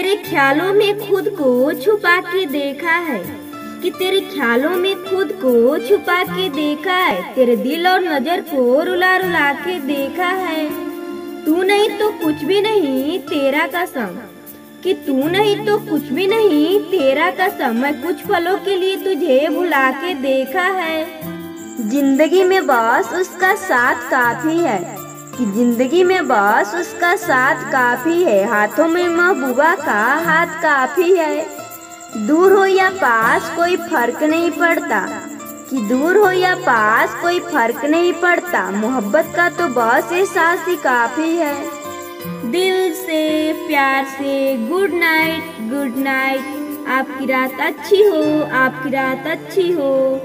तेरे ख्यालों में खुद को छुपा के देखा है। कि तेरे ख्यालों में खुद को छुपा के देखा है। तेरे दिल और नज़र को रुला रुला के देखा है। तू नहीं तो कुछ भी नहीं, तेरा कसम। कि तू नहीं तो कुछ भी नहीं, तेरा कसम। मैं कुछ पलों के लिए तुझे भुला के देखा है। ज़िंदगी में बस उसका साथ काफ़ी है। ज़िंदगी में बस उसका साथ काफ़ी है। हाथों में महबूबा का हाथ काफ़ी है। दूर हो या पास कोई फ़र्क नहीं पड़ता। कि दूर हो या पास कोई फ़र्क नहीं पड़ता। मोहब्बत का तो बस एहसास ही काफ़ी है। दिल से, प्यार से गुड नाइट गुड नाइट आपकी रात अच्छी हो, आपकी रात अच्छी हो।